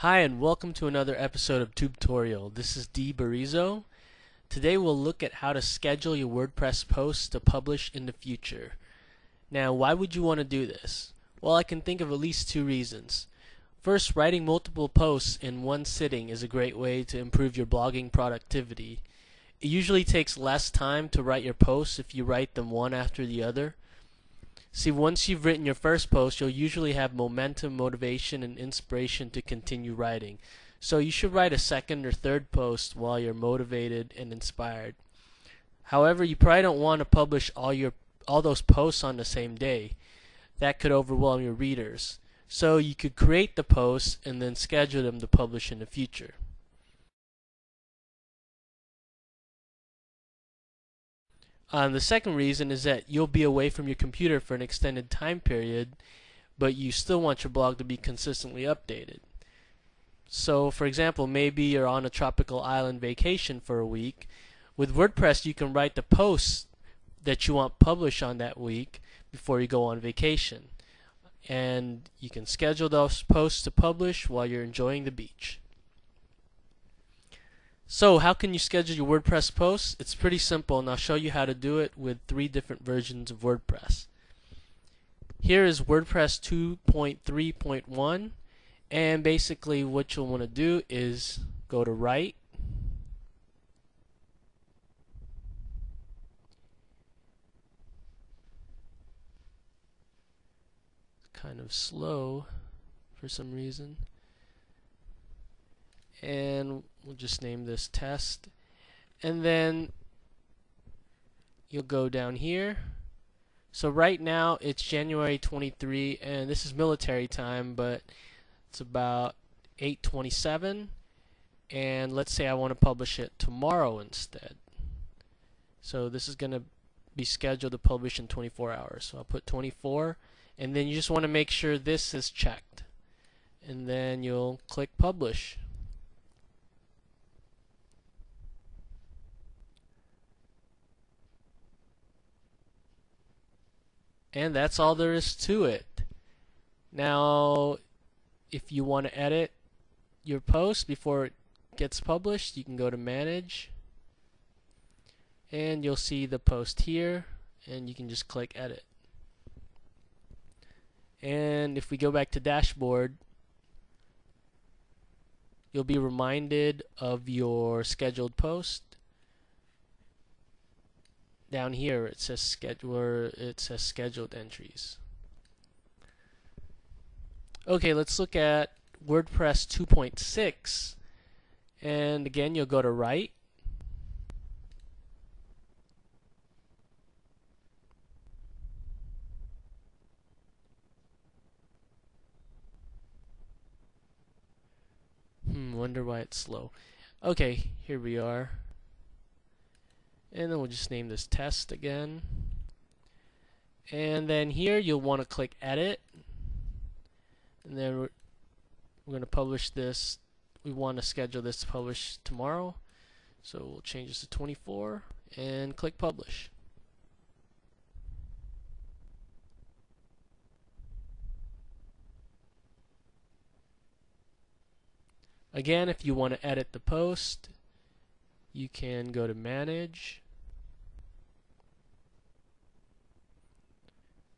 Hi and welcome to another episode of Tubetorial. This is Dee Barizo. Today we'll look at how to schedule your WordPress posts to publish in the future. Now why would you want to do this? Well I can think of at least two reasons. First, writing multiple posts in one sitting is a great way to improve your blogging productivity. It usually takes less time to write your posts if you write them one after the other. See, once you've written your first post, you'll usually have momentum, motivation, and inspiration to continue writing. So you should write a second or third post while you're motivated and inspired. However, you probably don't want to publish all your all those posts on the same day. That could overwhelm your readers. So you could create the posts and then schedule them to publish in the future. Um, the second reason is that you'll be away from your computer for an extended time period, but you still want your blog to be consistently updated. So, for example, maybe you're on a tropical island vacation for a week. With WordPress, you can write the posts that you want published on that week before you go on vacation. And you can schedule those posts to publish while you're enjoying the beach. So how can you schedule your WordPress posts? It's pretty simple and I'll show you how to do it with three different versions of WordPress. Here is WordPress 2.3.1 and basically what you'll want to do is go to write kind of slow for some reason and we'll just name this test. And then you'll go down here. So right now it's January 23 and this is military time but it's about 827 and let's say I want to publish it tomorrow instead. So this is going to be scheduled to publish in 24 hours. So I'll put 24 and then you just want to make sure this is checked. And then you'll click publish And that's all there is to it. Now, if you want to edit your post before it gets published, you can go to Manage. And you'll see the post here. And you can just click Edit. And if we go back to Dashboard, you'll be reminded of your scheduled post down here it says scheduler it says scheduled entries. Okay let's look at WordPress 2.6 and again you'll go to write hmm wonder why it's slow. Okay here we are and then we'll just name this test again. And then here you'll want to click edit. And then we're, we're going to publish this. We want to schedule this to publish tomorrow. So we'll change this to 24 and click publish. Again if you want to edit the post you can go to manage.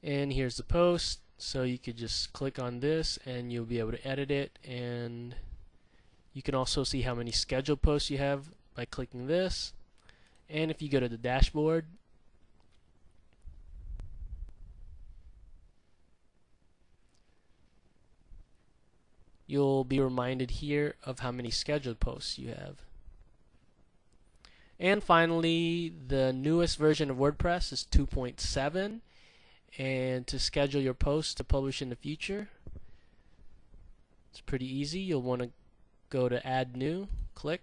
And here's the post. So you could just click on this and you'll be able to edit it. And you can also see how many scheduled posts you have by clicking this. And if you go to the dashboard you'll be reminded here of how many scheduled posts you have and finally the newest version of WordPress is 2.7 and to schedule your posts to publish in the future it's pretty easy. You'll want to go to add new click.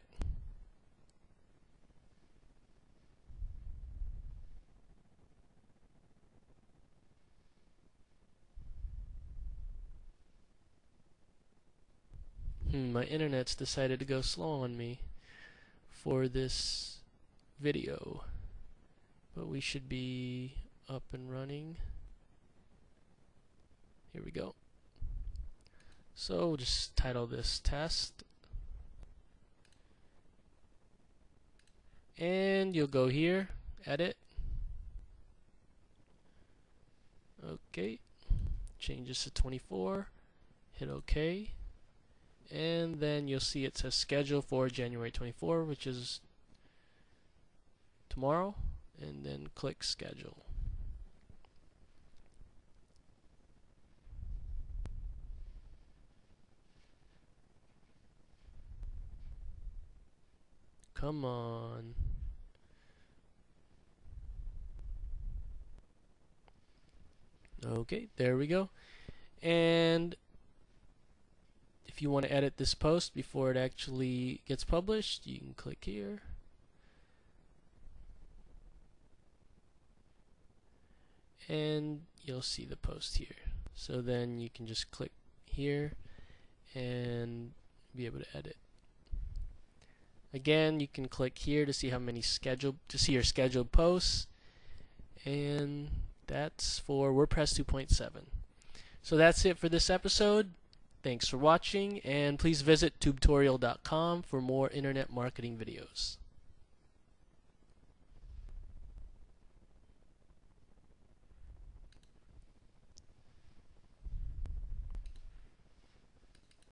Hmm, my internet's decided to go slow on me for this video but we should be up and running here we go. So we'll just title this test. And you'll go here, edit. Okay. Change this to 24. Hit OK. And then you'll see it says schedule for January 24, which is tomorrow. And then click schedule. Come on. Okay, there we go. And if you want to edit this post before it actually gets published, you can click here. And you'll see the post here. So then you can just click here and be able to edit. Again, you can click here to see how many scheduled to see your scheduled posts. And that's for WordPress 2.7. So that's it for this episode. Thanks for watching, and please visit tubetorial.com for more internet marketing videos.